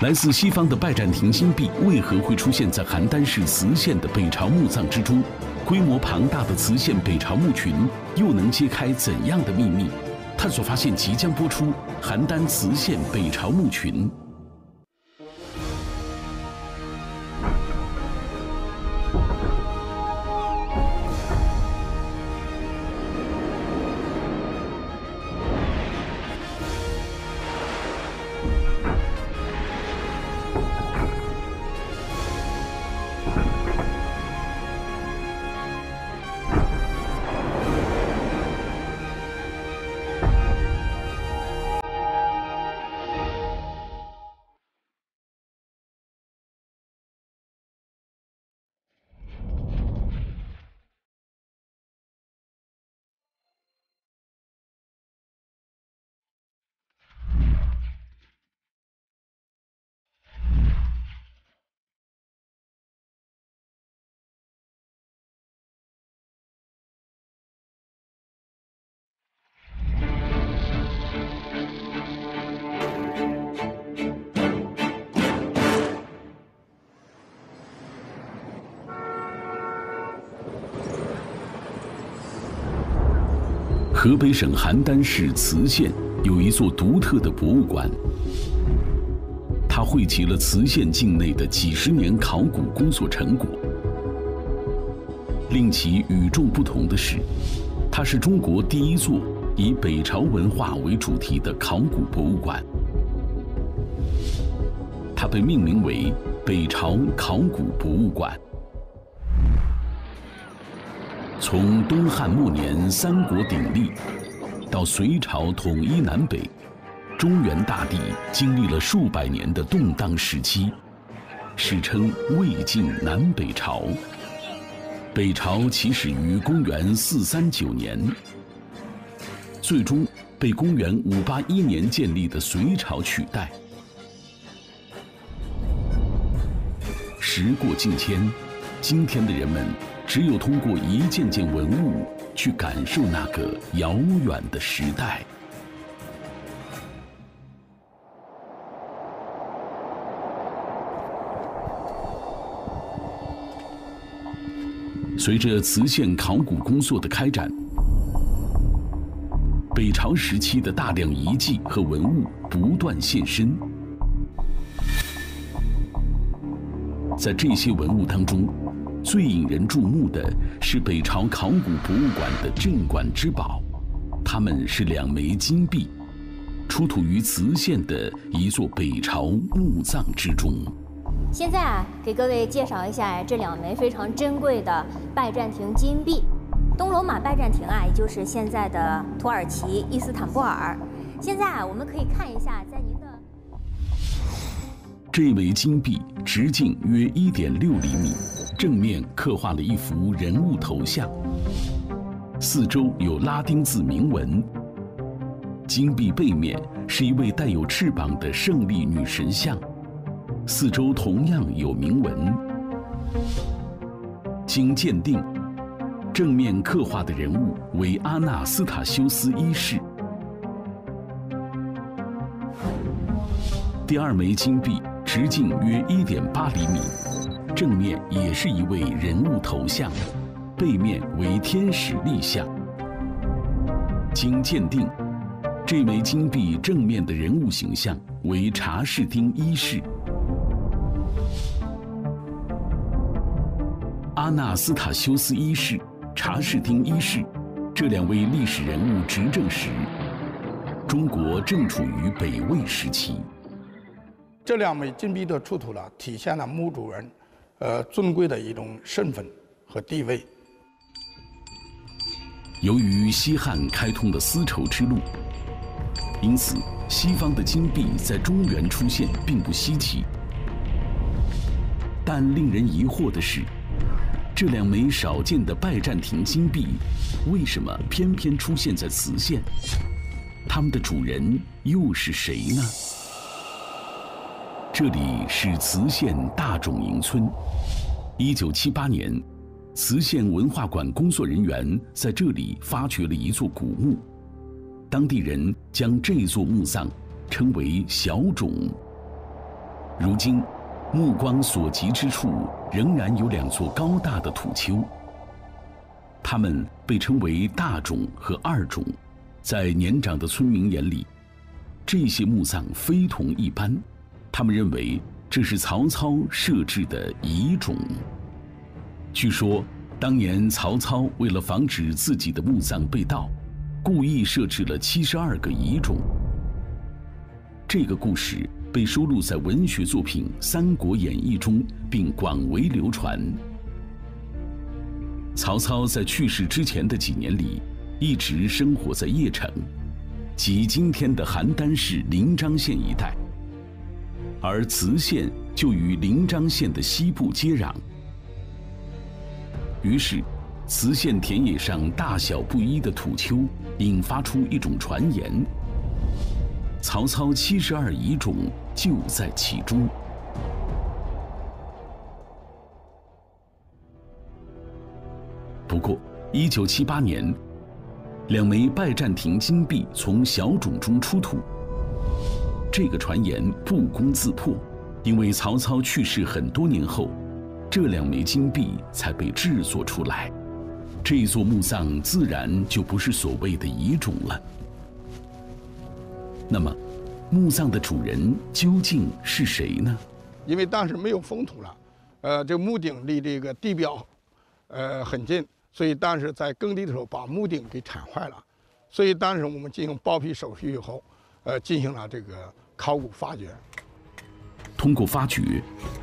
来自西方的拜占庭金币为何会出现在邯郸市磁县的北朝墓葬之中？规模庞大的磁县北朝墓群又能揭开怎样的秘密？探索发现即将播出《邯郸磁县北朝墓群》。河北省邯郸市磁县有一座独特的博物馆，它汇集了磁县境内的几十年考古工作成果。令其与众不同的是，它是中国第一座以北朝文化为主题的考古博物馆。它被命名为北朝考古博物馆。从东汉末年三国鼎立，到隋朝统一南北，中原大地经历了数百年的动荡时期，史称魏晋南北朝。北朝起始于公元四三九年，最终被公元五八一年建立的隋朝取代。时过境迁，今天的人们。只有通过一件件文物，去感受那个遥远的时代。随着磁县考古工作的开展，北朝时期的大量遗迹和文物不断现身。在这些文物当中，最引人注目的是北朝考古博物馆的镇馆之宝，它们是两枚金币，出土于磁县的一座北朝墓葬之中。现在啊，给各位介绍一下这两枚非常珍贵的拜占庭金币。东罗马拜占庭啊，也就是现在的土耳其伊斯坦布尔。现在啊，我们可以看一下，在您的这枚金币直径约一点六厘米。正面刻画了一幅人物头像，四周有拉丁字铭文。金币背面是一位带有翅膀的胜利女神像，四周同样有铭文。经鉴定，正面刻画的人物为阿纳斯塔修斯一世。第二枚金币直径约一点八厘米。正面也是一位人物头像，背面为天使立像。经鉴定，这枚金币正面的人物形象为查士丁一世。阿纳斯塔修斯一世、查士丁一世这两位历史人物执政时，中国正处于北魏时期。这两枚金币的出土了，体现了墓主人。呃，尊贵的一种身份和地位。由于西汉开通了丝绸之路，因此西方的金币在中原出现并不稀奇。但令人疑惑的是，这两枚少见的拜占庭金币，为什么偏偏出现在磁县？它们的主人又是谁呢？这里是磁县大冢营村。一九七八年，磁县文化馆工作人员在这里发掘了一座古墓，当地人将这座墓葬称为“小冢”。如今，目光所及之处仍然有两座高大的土丘，它们被称为“大冢”和“二冢”。在年长的村民眼里，这些墓葬非同一般，他们认为这是曹操设置的遗冢。据说，当年曹操为了防止自己的墓葬被盗，故意设置了七十二个遗冢。这个故事被收录在文学作品《三国演义》中，并广为流传。曹操在去世之前的几年里，一直生活在邺城，即今天的邯郸市临漳县一带，而磁县就与临漳县的西部接壤。于是，磁县田野上大小不一的土丘，引发出一种传言：曹操七十二遗冢就在其中。不过，一九七八年，两枚拜占庭金币从小冢中出土，这个传言不攻自破，因为曹操去世很多年后。这两枚金币才被制作出来，这座墓葬自然就不是所谓的遗冢了。那么，墓葬的主人究竟是谁呢？因为当时没有封土了，呃，这墓顶离这个地表，呃，很近，所以当时在耕地的时候把墓顶给铲坏了，所以当时我们进行报批手续以后，呃，进行了这个考古发掘。通过发掘，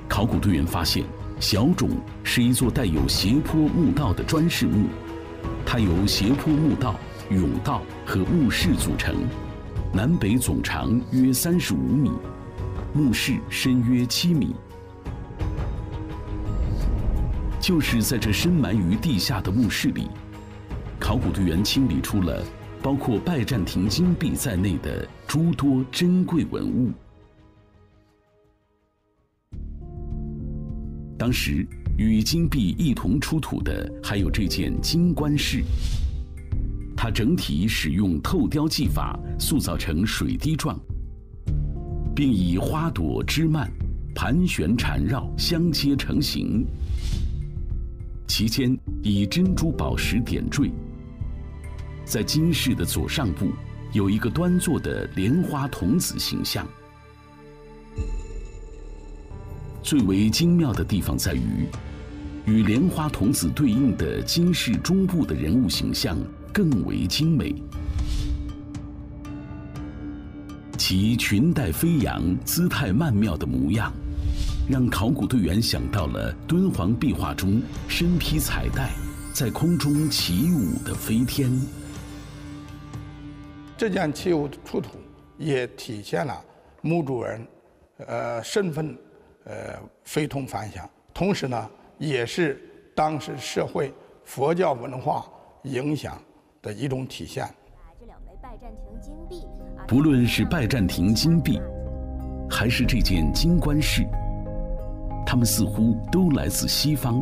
考古队员发现。小冢是一座带有斜坡墓道的砖室墓，它由斜坡墓道、甬道和墓室组成，南北总长约三十五米，墓室深约七米。就是在这深埋于地下的墓室里，考古队员清理出了包括拜占庭金币在内的诸多珍贵文物。当时与金币一同出土的还有这件金冠饰，它整体使用透雕技法塑造成水滴状，并以花朵枝蔓盘旋缠绕相接成形，其间以珍珠宝石点缀。在金饰的左上部有一个端坐的莲花童子形象。最为精妙的地方在于，与莲花童子对应的金饰中部的人物形象更为精美，其裙带飞扬、姿态曼妙的模样，让考古队员想到了敦煌壁画中身披彩带，在空中起舞的飞天。这件器物的出土，也体现了墓主人，呃，身份。呃，非同凡响。同时呢，也是当时社会佛教文化影响的一种体现。这两枚拜占庭金币，不论是拜占庭金币，还是这件金冠饰，它们似乎都来自西方。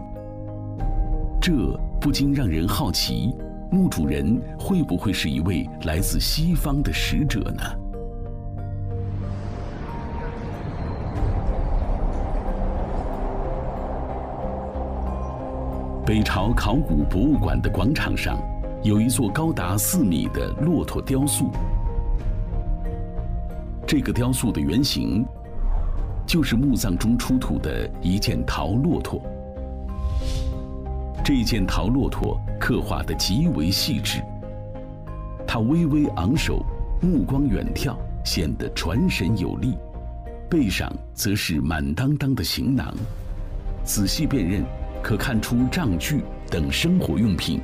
这不禁让人好奇，墓主人会不会是一位来自西方的使者呢？北朝考古博物馆的广场上，有一座高达四米的骆驼雕塑。这个雕塑的原型，就是墓葬中出土的一件陶骆驼。这件陶骆驼刻画的极为细致，它微微昂首，目光远眺，显得传神有力。背上则是满当当的行囊，仔细辨认。可看出杖具等生活用品。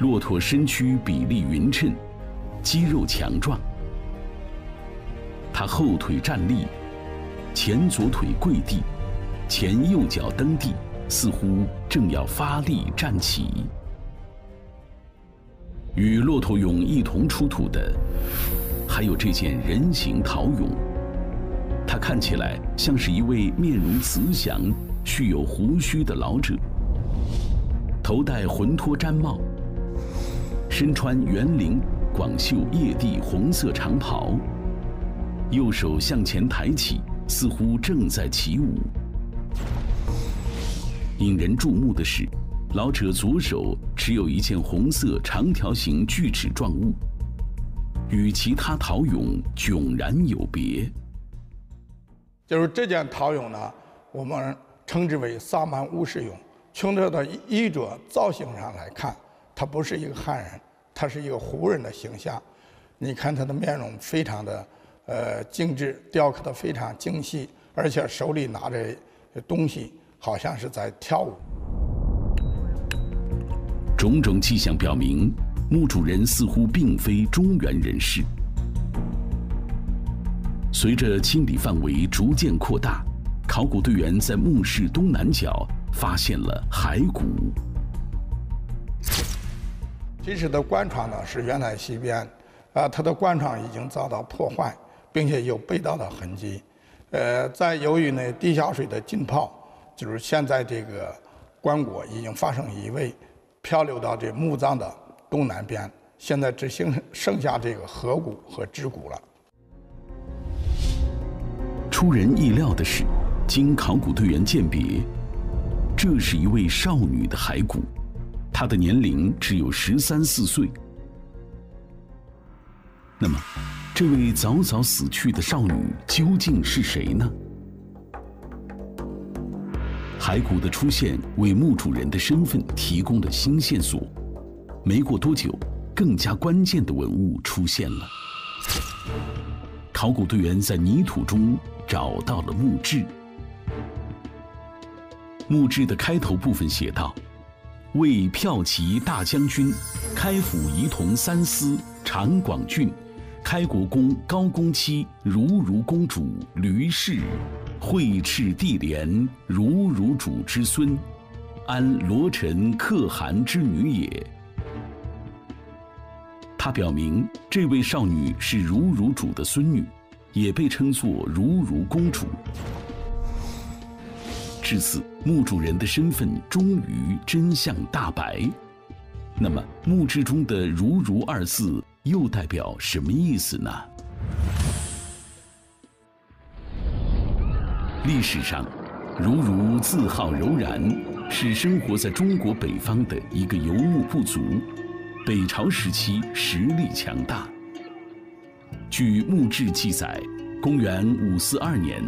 骆驼身躯比例匀称，肌肉强壮。它后腿站立，前左腿跪地，前右脚蹬地，似乎正要发力站起。与骆驼俑一同出土的，还有这件人形陶俑。它看起来像是一位面容慈祥、蓄有胡须的老者，头戴浑脱毡帽，身穿圆领广袖曳地红色长袍，右手向前抬起，似乎正在起舞。引人注目的是，老者左手持有一件红色长条形锯齿状物，与其他陶俑迥然有别。就是这件陶俑呢，我们称之为萨满巫师俑。从它的衣着造型上来看，他不是一个汉人，他是一个胡人的形象。你看他的面容非常的呃精致，雕刻的非常精细，而且手里拿着东西。好像是在跳舞。种种迹象表明，墓主人似乎并非中原人士。随着清理范围逐渐扩大，考古队员在墓室东南角发现了骸骨。其实的棺床呢是原来西边，啊，它的棺床已经遭到破坏，并且有被盗的痕迹。呃，在由于呢地下水的浸泡。就是现在这个棺椁已经发生移位，漂流到这墓葬的东南边，现在只剩剩下这个颌骨和肢骨了。出人意料的是，经考古队员鉴别，这是一位少女的骸骨，她的年龄只有十三四岁。那么，这位早早死去的少女究竟是谁呢？骸骨的出现为墓主人的身份提供了新线索。没过多久，更加关键的文物出现了。考古队员在泥土中找到了墓志。墓志的开头部分写道：“为骠骑大将军，开府仪同三司长广郡，开国公高公妻如如公主吕氏。”会赤帝莲如如主之孙，安罗尘可汗之女也。他表明这位少女是如如主的孙女，也被称作如如公主。至此，墓主人的身份终于真相大白。那么，墓志中的“如如”二字又代表什么意思呢？历史上，如如字号柔然，是生活在中国北方的一个游牧部族。北朝时期实力强大。据墓志记载，公元五四二年，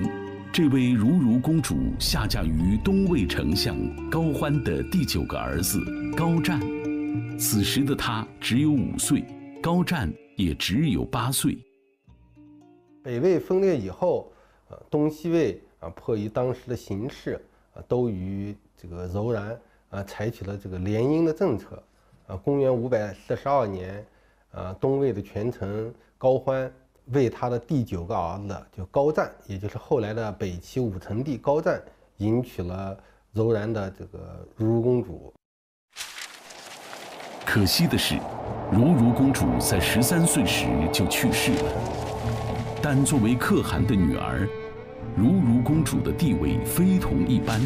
这位如如公主下嫁于东魏丞相高欢的第九个儿子高湛。此时的他只有五岁，高湛也只有八岁。北魏分裂以后，呃，东西魏。啊，迫于当时的形势，啊，都与这个柔然啊采取了这个联姻的政策。啊，公元五百四十二年，啊，东魏的权臣高欢为他的第九个儿子，就高湛，也就是后来的北齐武成帝高湛，迎娶了柔然的这个如如公主。可惜的是，如如公主在十三岁时就去世了。但作为可汗的女儿。如如公主的地位非同一般，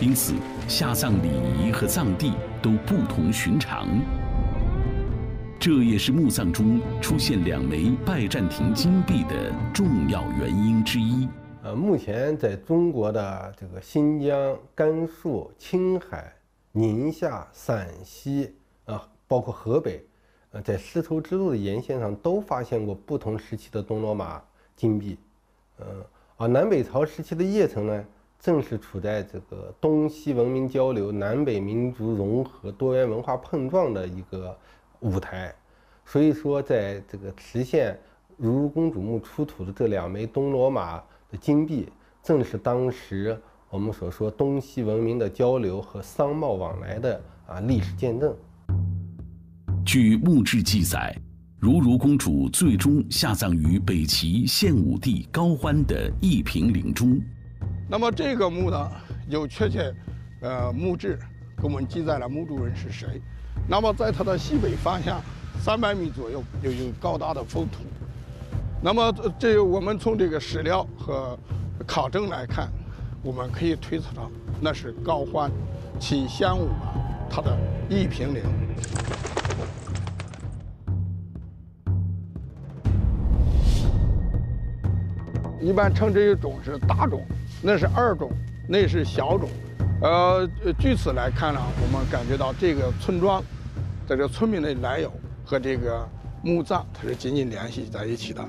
因此下葬礼仪和葬地都不同寻常。这也是墓葬中出现两枚拜占庭金币的重要原因之一。呃，目前在中国的这个新疆、甘肃、青海、宁夏、陕西啊，包括河北，呃，在丝绸之路的沿线上都发现过不同时期的东罗马金币，嗯。啊南北朝时期的邺城呢，正是处在这个东西文明交流、南北民族融合、多元文化碰撞的一个舞台。所以说，在这个实现如如公主墓出土的这两枚东罗马的金币，正是当时我们所说东西文明的交流和商贸往来的啊历史见证。据墓志记载。如如公主最终下葬于北齐献武帝高欢的义平陵中。那么这个墓呢，有确切，呃，墓志给我们记载了墓主人是谁。那么在它的西北方向三百米左右有一个高大的封土。那么这我们从这个史料和考证来看，我们可以推测到，那是高欢起先武啊，他的一平陵。一般称这一种是大冢，那是二冢，那是小冢。呃，据此来看呢，我们感觉到这个村庄，在这村民的来由和这个墓葬，它是紧紧联系在一起的。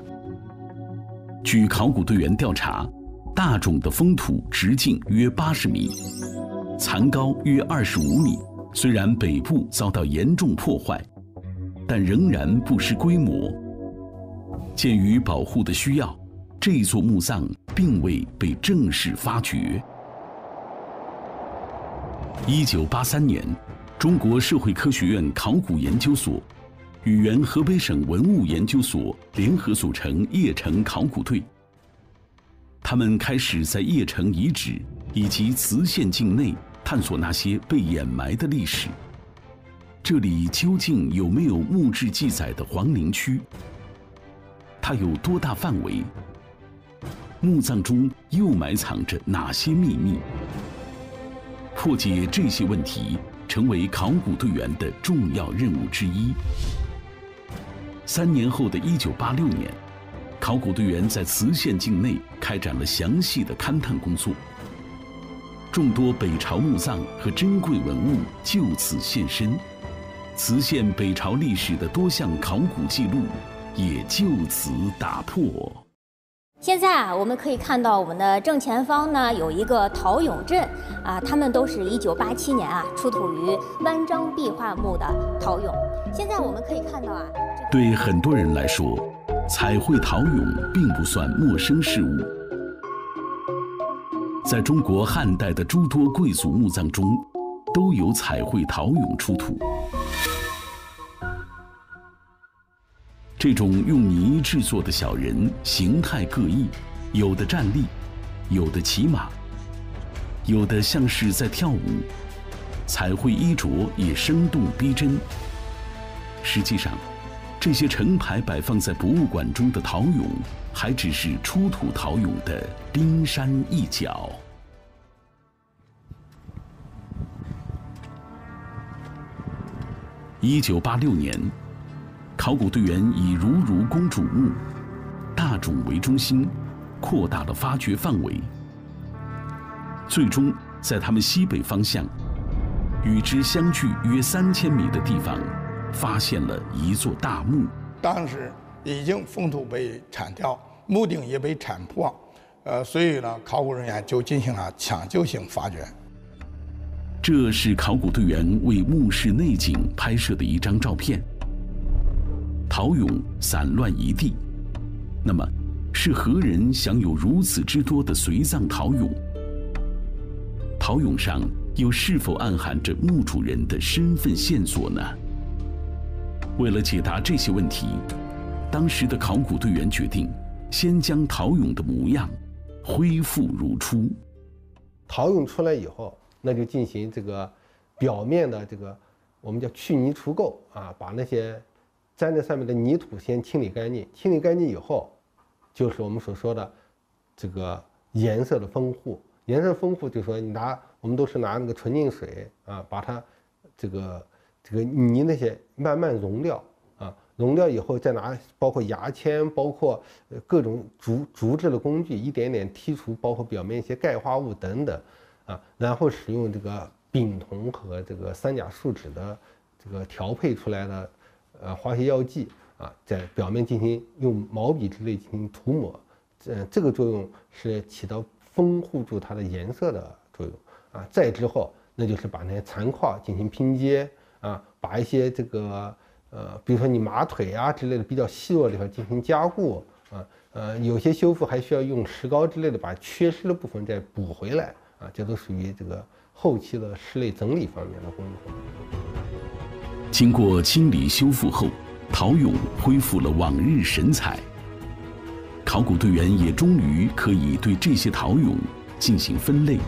据考古队员调查，大冢的封土直径约八十米，残高约二十五米。虽然北部遭到严重破坏，但仍然不失规模。鉴于保护的需要。这座墓葬并未被正式发掘。一九八三年，中国社会科学院考古研究所与原河北省文物研究所联合组成邺城考古队。他们开始在邺城遗址以及磁县境内探索那些被掩埋的历史。这里究竟有没有墓志记载的皇陵区？它有多大范围？墓葬中又埋藏着哪些秘密？破解这些问题成为考古队员的重要任务之一。三年后的一九八六年，考古队员在磁县境内开展了详细的勘探工作，众多北朝墓葬和珍贵文物就此现身，磁县北朝历史的多项考古记录也就此打破。现在啊，我们可以看到我们的正前方呢有一个陶俑镇啊，他们都是一九八七年啊出土于万章壁画墓的陶俑。现在我们可以看到啊，对很多人来说，彩绘陶俑并不算陌生事物。在中国汉代的诸多贵族墓葬中，都有彩绘陶俑出土。这种用泥制作的小人形态各异，有的站立，有的骑马，有的像是在跳舞。彩绘衣着也生动逼真。实际上，这些成排摆放在博物馆中的陶俑，还只是出土陶俑的冰山一角。一九八六年。考古队员以如如公主墓、大冢为中心，扩大了发掘范围。最终，在他们西北方向，与之相距约三千米的地方，发现了一座大墓。当时已经封土被铲掉，墓顶也被铲破，呃，所以呢，考古人员就进行了抢救性发掘。这是考古队员为墓室内景拍摄的一张照片。陶俑散乱一地，那么是何人享有如此之多的随葬陶俑？陶俑上又是否暗含着墓主人的身份线索呢？为了解答这些问题，当时的考古队员决定先将陶俑的模样恢复如初。陶俑出来以后，那就进行这个表面的这个我们叫去泥除垢啊，把那些。粘在上面的泥土先清理干净，清理干净以后，就是我们所说的这个颜色的丰富。颜色丰富，就说你拿我们都是拿那个纯净水啊，把它这个这个泥那些慢慢溶掉啊，溶掉以后再拿包括牙签，包括各种竹竹制的工具，一点点剔除，包括表面一些钙化物等等啊，然后使用这个丙酮和这个三甲树脂的这个调配出来的。呃，化学药剂啊，在表面进行用毛笔之类进行涂抹，这这个作用是起到丰富住它的颜色的作用啊。再之后，那就是把那些残块进行拼接啊，把一些这个呃，比如说你马腿啊之类的比较细弱的地方进行加固啊，呃，有些修复还需要用石膏之类的把缺失的部分再补回来啊，这都属于这个后期的室内整理方面的工作。经过清理修复后，陶俑恢复了往日神采。考古队员也终于可以对这些陶俑进行分类，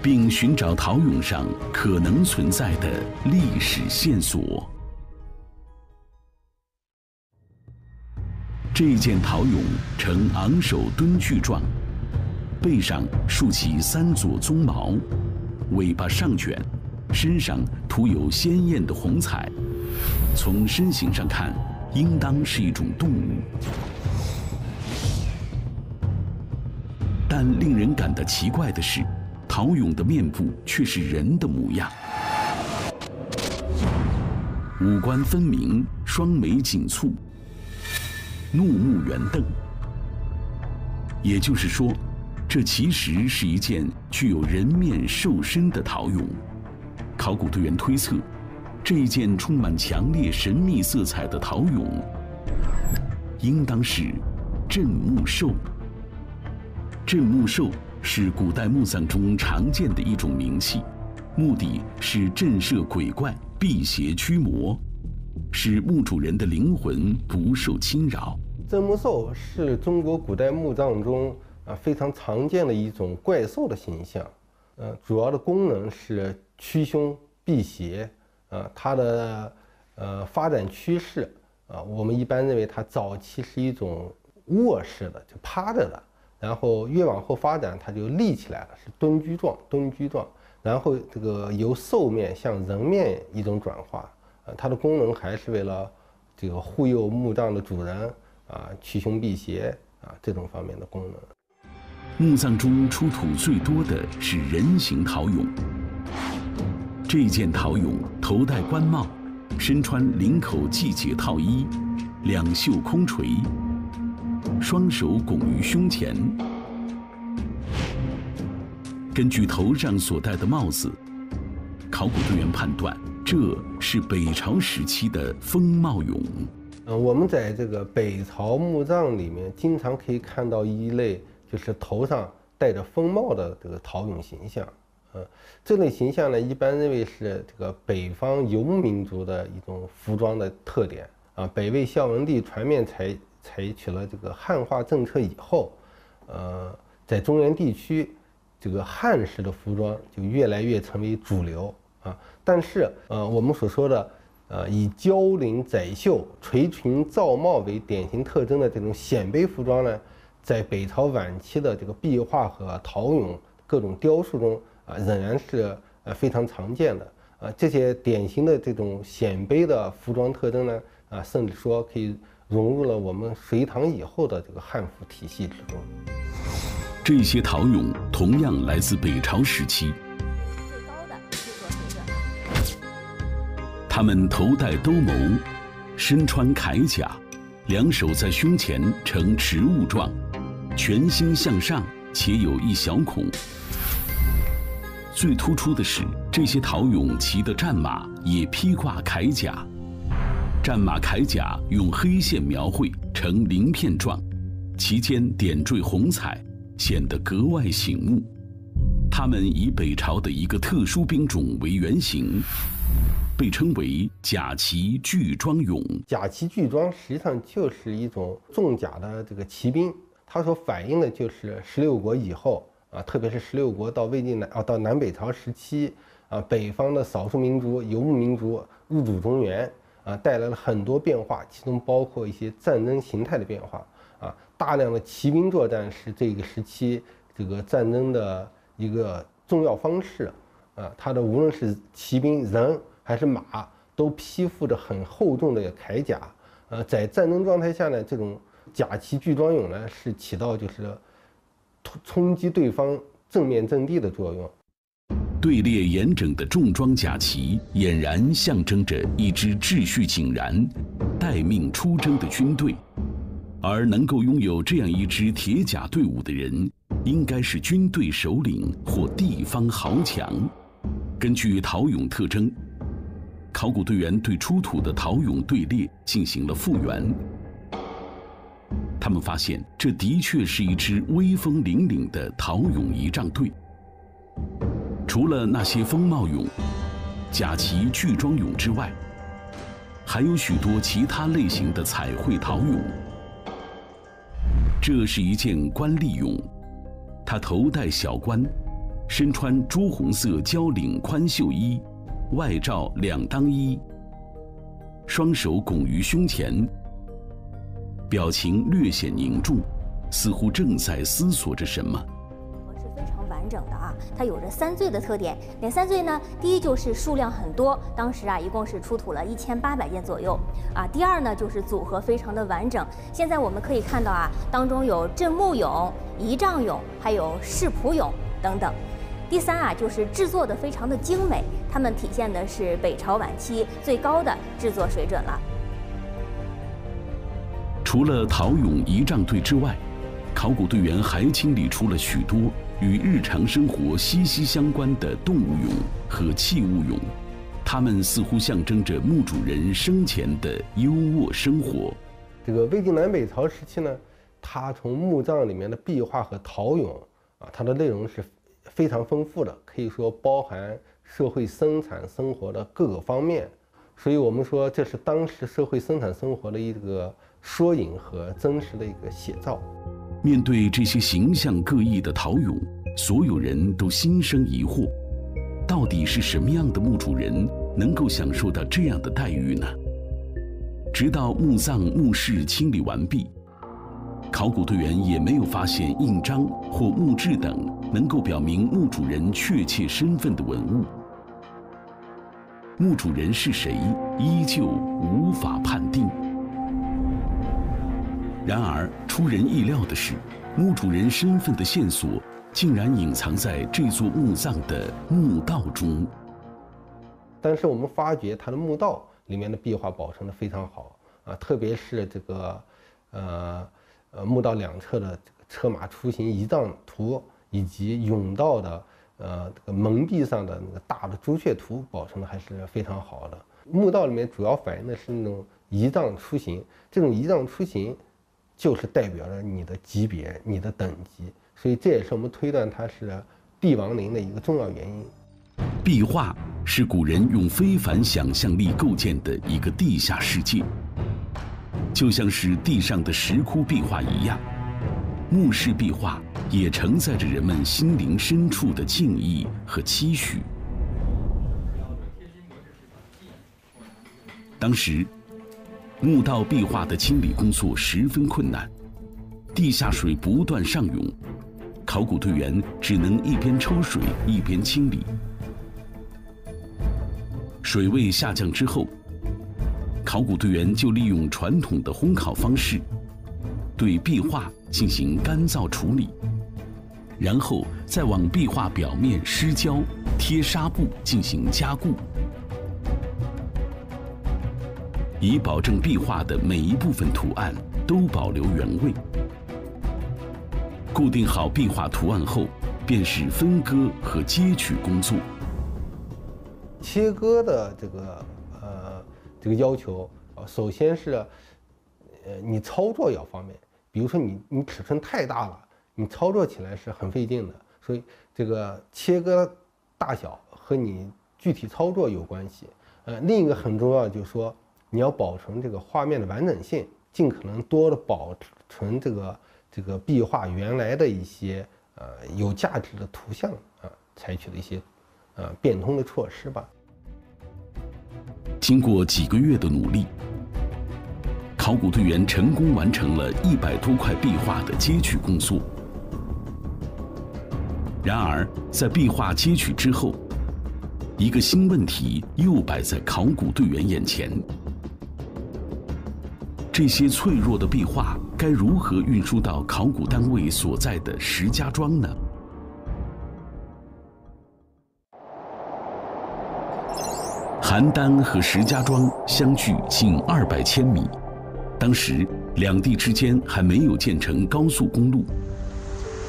并寻找陶俑上可能存在的历史线索。这件陶俑呈昂首蹲踞状，背上竖起三撮鬃毛，尾巴上卷，身上涂有鲜艳的红彩。从身形上看，应当是一种动物。但令人感到奇怪的是，陶俑的面部却是人的模样，五官分明，双眉紧蹙，怒目圆瞪。也就是说，这其实是一件具有人面兽身的陶俑。考古队员推测，这件充满强烈神秘色彩的陶俑，应当是镇墓兽。镇墓兽是古代墓葬中常见的一种名器，目的是震慑鬼怪、辟邪驱魔，使墓主人的灵魂不受侵扰。镇墓兽是中国古代墓葬中啊非常常见的一种怪兽的形象，呃，主要的功能是驱凶辟邪，啊，它的呃发展趋势啊，我们一般认为它早期是一种卧式的，就趴着的，然后越往后发展，它就立起来了，是蹲居状，蹲居状，然后这个由兽面向人面一种转化，啊，它的功能还是为了这个护佑墓葬的主人。啊，驱凶避邪啊，这种方面的功能。墓葬中出土最多的是人形陶俑。这件陶俑头戴官帽，身穿领口系结套衣，两袖空垂，双手拱于胸前。根据头上所戴的帽子，考古队员判断这是北朝时期的风帽俑。嗯，我们在这个北朝墓葬里面，经常可以看到一类就是头上戴着风帽的这个陶俑形象。嗯，这类形象呢，一般认为是这个北方游牧民族的一种服装的特点。啊，北魏孝文帝全面采采取了这个汉化政策以后，呃，在中原地区，这个汉式的服装就越来越成为主流。啊，但是呃，我们所说的。呃，以交领窄袖、垂裙罩帽为典型特征的这种鲜卑服装呢，在北朝晚期的这个壁画和陶俑各种雕塑中仍然是呃非常常见的。啊，这些典型的这种鲜卑的服装特征呢，啊，甚至说可以融入了我们隋唐以后的这个汉服体系之中。这些陶俑同样来自北朝时期。他们头戴兜鍪，身穿铠甲，两手在胸前呈持物状，全心向上，且有一小孔。最突出的是，这些陶俑骑的战马也披挂铠甲，战马铠甲用黑线描绘成鳞片状，其间点缀红彩，显得格外醒目。他们以北朝的一个特殊兵种为原型。被称为甲骑巨装俑。甲骑巨装实际上就是一种重甲的这个骑兵，它所反映的就是十六国以后啊，特别是十六国到魏晋南啊到南北朝时期啊，北方的少数民族游牧民族入主中原啊，带来了很多变化，其中包括一些战争形态的变化啊，大量的骑兵作战是这个时期这个战争的一个重要方式啊，它的无论是骑兵人。还是马都披覆着很厚重的铠甲，呃，在战争状态下呢，这种甲骑巨装俑呢是起到就是冲击对方正面阵地的作用。队列严整的重装甲骑，俨然象征着一支秩序井然、待命出征的军队。而能够拥有这样一支铁甲队伍的人，应该是军队首领或地方豪强。根据陶俑特征。考古队员对出土的陶俑队列进行了复原，他们发现这的确是一支威风凛凛的陶俑仪仗队。除了那些风帽俑、甲骑巨装俑之外，还有许多其他类型的彩绘陶俑。这是一件官吏俑，他头戴小冠，身穿朱红色交领宽袖衣。外罩两当衣，双手拱于胸前，表情略显凝重，似乎正在思索着什么是非常。完整的啊，它有着三最的特点。哪三最呢？第一就是数量很多，当时啊一共是出土了一千八百件左右啊。第二呢就是组合非常的完整，现在我们可以看到啊，当中有镇墓俑、仪仗俑，还有世仆俑等等。第三啊就是制作的非常的精美，它们体现的是北朝晚期最高的制作水准了。除了陶俑仪仗队之外，考古队员还清理出了许多与日常生活息息相关的动物俑和器物俑，它们似乎象征着墓主人生前的优渥生活。这个魏晋南北朝时期呢，它从墓葬里面的壁画和陶俑啊，它的内容是非常丰富的，可以说包含社会生产生活的各个方面。所以我们说，这是当时社会生产生活的一个缩影和真实的一个写照。面对这些形象各异的陶俑，所有人都心生疑惑：到底是什么样的墓主人能够享受到这样的待遇呢？直到墓葬墓室清理完毕，考古队员也没有发现印章或墓志等能够表明墓主人确切身份的文物。墓主人是谁，依旧无法判定。然而，出人意料的是，墓主人身份的线索竟然隐藏在这座墓葬的墓道中。但是，我们发觉它的墓道里面的壁画保存的非常好啊，特别是这个，呃，呃，墓道两侧的车马出行仪仗图，以及甬道的呃这个门壁上的那个大的朱雀图，保存的还是非常好的。墓道里面主要反映的是那种仪仗出行，这种仪仗出行。就是代表着你的级别、你的等级，所以这也是我们推断它是帝王陵的一个重要原因。壁画是古人用非凡想象力构建的一个地下世界，就像是地上的石窟壁画一样，墓室壁画也承载着人们心灵深处的敬意和期许。当时。墓道壁画的清理工作十分困难，地下水不断上涌，考古队员只能一边抽水一边清理。水位下降之后，考古队员就利用传统的烘烤方式，对壁画进行干燥处理，然后再往壁画表面施胶、贴纱布进行加固。以保证壁画的每一部分图案都保留原位。固定好壁画图案后，便是分割和接取工作。切割的这个呃这个要求，首先是呃你操作要方便。比如说你你尺寸太大了，你操作起来是很费劲的。所以这个切割大小和你具体操作有关系。呃，另一个很重要就是说。你要保存这个画面的完整性，尽可能多的保存这个这个壁画原来的一些呃有价值的图像啊，采取的一些呃变通的措施吧。经过几个月的努力，考古队员成功完成了一百多块壁画的接取工作。然而，在壁画接取之后，一个新问题又摆在考古队员眼前。这些脆弱的壁画该如何运输到考古单位所在的石家庄呢？邯郸和石家庄相距近二百千米，当时两地之间还没有建成高速公路，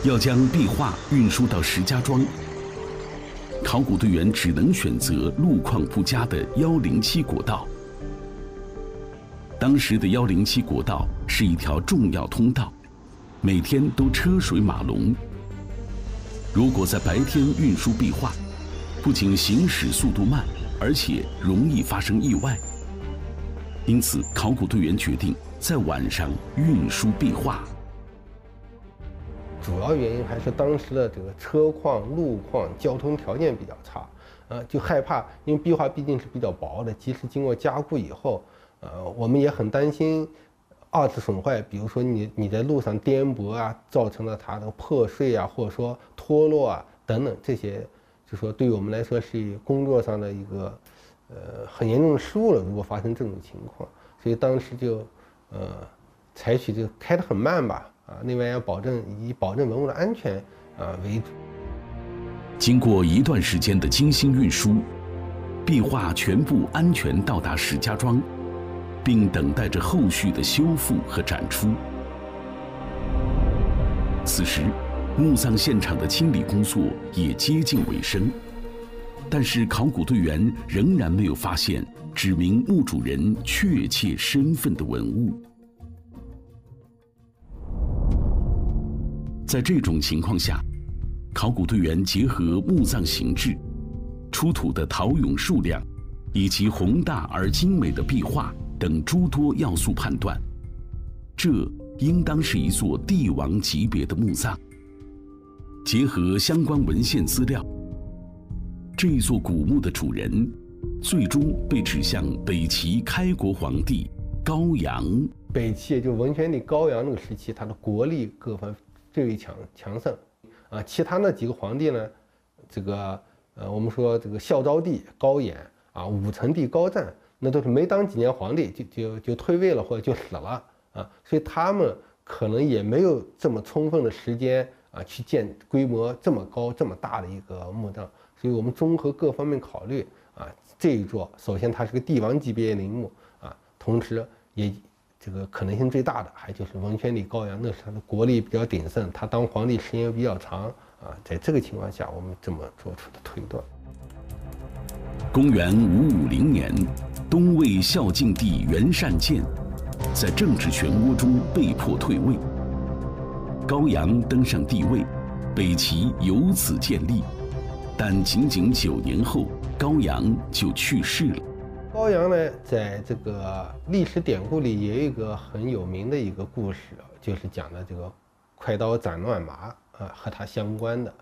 要将壁画运输到石家庄，考古队员只能选择路况不佳的幺零七国道。当时的幺零七国道是一条重要通道，每天都车水马龙。如果在白天运输壁画，不仅行驶速度慢，而且容易发生意外。因此，考古队员决定在晚上运输壁画。主要原因还是当时的这个车况、路况、交通条件比较差，呃，就害怕，因为壁画毕竟是比较薄的，即使经过加固以后。呃，我们也很担心二次损坏，比如说你你在路上颠簸啊，造成了它的破碎啊，或者说脱落啊，等等这些，就说对于我们来说是工作上的一个呃很严重的失误了。如果发生这种情况，所以当时就呃采取就开得很慢吧，啊，另外要保证以保证文物的安全啊为主。经过一段时间的精心运输，壁画全部安全到达石家庄，并等待着后续的修复和展出。此时，墓葬现场的清理工作也接近尾声，但是考古队员仍然没有发现指明墓主人确切身份的文物。在这种情况下，考古队员结合墓葬形制、出土的陶俑数量，以及宏大而精美的壁画等诸多要素判断，这应当是一座帝王级别的墓葬。结合相关文献资料，这座古墓的主人，最终被指向北齐开国皇帝高阳。北齐也就文宣帝高阳那个时期，他的国力各方最为强强盛。啊，其他那几个皇帝呢？这个呃，我们说这个孝昭帝高演啊，武成帝高湛，那都是没当几年皇帝就就就退位了或者就死了啊，所以他们可能也没有这么充分的时间啊去建规模这么高这么大的一个墓葬。所以我们综合各方面考虑啊，这一座首先它是个帝王级别陵墓啊，同时也。这个可能性最大的，还就是文宣帝高阳，那是他的国力比较鼎盛，他当皇帝时间又比较长啊，在这个情况下，我们这么做出的推断。公元五五零年，东魏孝静帝元善见在政治漩涡中被迫退位，高阳登上帝位，北齐由此建立。但仅仅九年后，高阳就去世了。高阳呢，在这个历史典故里也有一个很有名的一个故事，就是讲的这个快刀斩乱麻啊，和他相关的，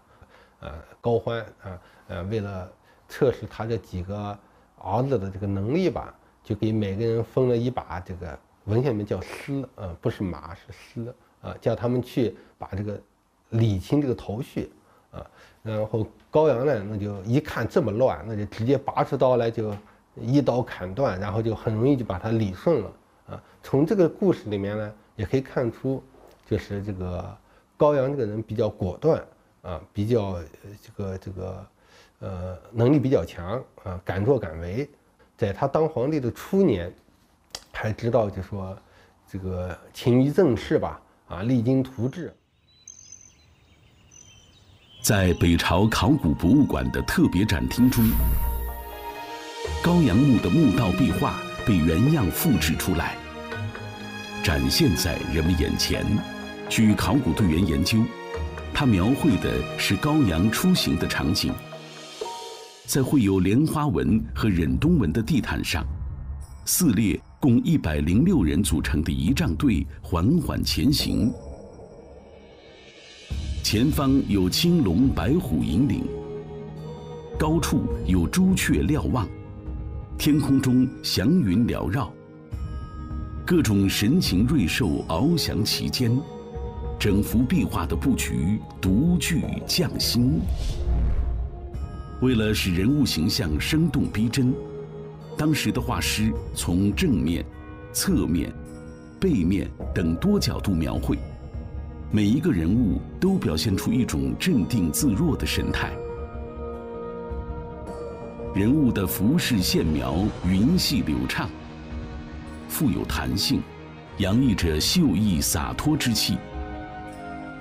呃，高欢啊，呃，为了测试他这几个儿子的这个能力吧，就给每个人分了一把这个文献里面叫丝啊，不是马是丝啊，叫他们去把这个理清这个头绪啊，然后高阳呢，那就一看这么乱，那就直接拔出刀来就。一刀砍断，然后就很容易就把它理顺了啊！从这个故事里面呢，也可以看出，就是这个高阳这个人比较果断啊，比较这个这个呃能力比较强啊，敢作敢为。在他当皇帝的初年，还知道就说这个勤于政事吧啊，励精图治。在北朝考古博物馆的特别展厅中。高阳墓的墓道壁画被原样复制出来，展现在人们眼前。据考古队员研究，它描绘的是高阳出行的场景。在绘有莲花纹和忍冬纹的地毯上，四列共一百零六人组成的仪仗队缓缓前行，前方有青龙白虎引领，高处有朱雀瞭望。天空中祥云缭绕，各种神禽瑞兽翱翔其间，整幅壁画的布局独具匠心。为了使人物形象生动逼真，当时的画师从正面、侧面、背面等多角度描绘，每一个人物都表现出一种镇定自若的神态。人物的服饰线描匀细流畅，富有弹性，洋溢着秀逸洒脱之气。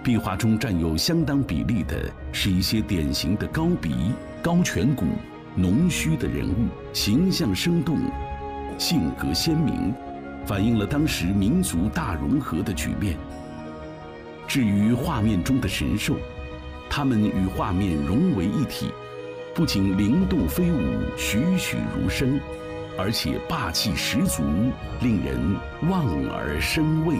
壁画中占有相当比例的是一些典型的高鼻、高颧骨、浓须的人物，形象生动，性格鲜明，反映了当时民族大融合的局面。至于画面中的神兽，它们与画面融为一体。不仅灵动飞舞、栩栩如生，而且霸气十足，令人望而生畏。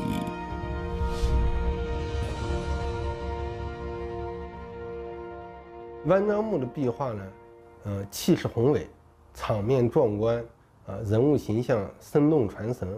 万章墓的壁画呢，呃，气势宏伟，场面壮观，啊，人物形象生动传神，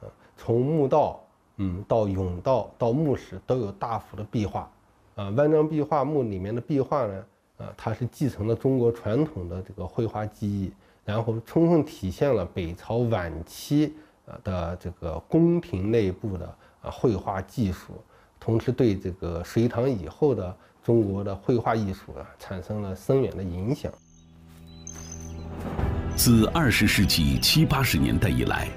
啊，从墓道，嗯，到甬道到墓室都有大幅的壁画，啊，万章壁画墓里面的壁画呢。啊，它是继承了中国传统的这个绘画技艺，然后充分体现了北朝晚期啊的这个宫廷内部的啊绘画技术，同时对这个隋唐以后的中国的绘画艺术啊产生了深远的影响。自二十世纪七八十年代以来，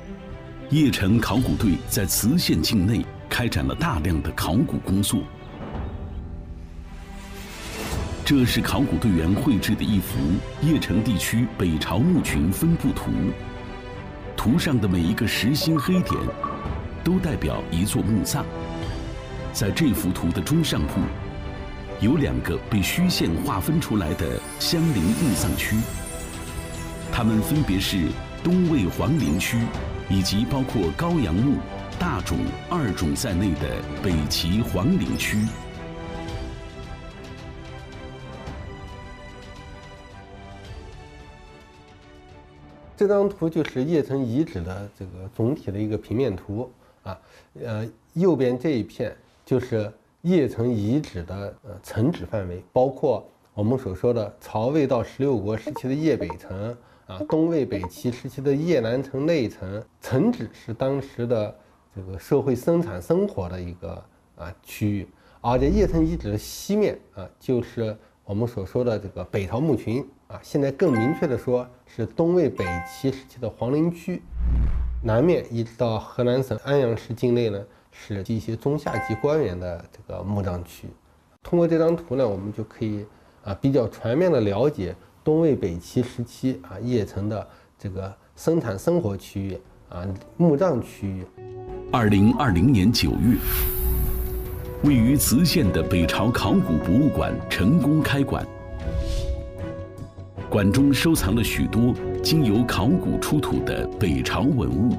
邺城考古队在磁县境内开展了大量的考古工作。这是考古队员绘制的一幅邺城地区北朝墓群分布图。图上的每一个实心黑点，都代表一座墓葬。在这幅图的中上部，有两个被虚线划分出来的相邻墓葬区，它们分别是东魏皇陵区，以及包括高阳墓、大冢、二冢在内的北齐皇陵区。这张图就是邺城遗址的这个总体的一个平面图啊，呃，右边这一片就是邺城遗址的呃城址范围，包括我们所说的曹魏到十六国时期的邺北城啊，东魏北齐时期的邺南城内城，城址是当时的这个社会生产生活的一个啊区域，而在邺城遗址的西面啊，就是我们所说的这个北朝墓群。啊，现在更明确的说，是东魏北齐时期的皇陵区，南面一直到河南省安阳市境内呢，是一些中下级官员的这个墓葬区。通过这张图呢，我们就可以啊比较全面的了解东魏北齐时期啊邺城的这个生产生活区域啊墓葬区域。二零二零年九月，位于磁县的北朝考古博物馆成功开馆。馆中收藏了许多经由考古出土的北朝文物，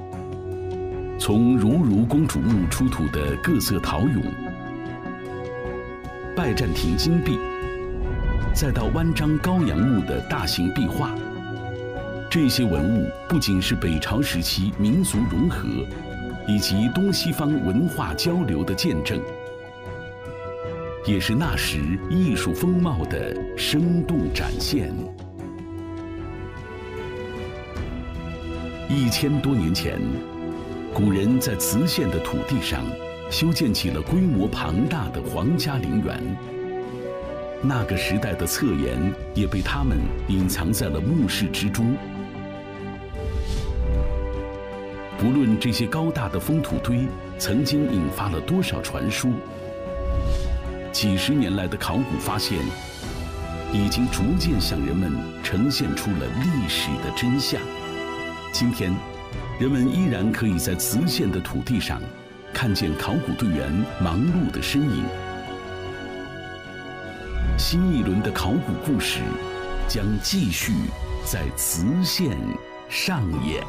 从如如公主墓出土的各色陶俑、拜占庭金币，再到万章高阳墓的大型壁画，这些文物不仅是北朝时期民族融合以及东西方文化交流的见证，也是那时艺术风貌的生动展现。一千多年前，古人在磁县的土地上修建起了规模庞大的皇家陵园。那个时代的侧颜也被他们隐藏在了墓室之中。不论这些高大的封土堆曾经引发了多少传说，几十年来的考古发现，已经逐渐向人们呈现出了历史的真相。今天，人们依然可以在磁县的土地上，看见考古队员忙碌的身影。新一轮的考古故事，将继续在磁县上演。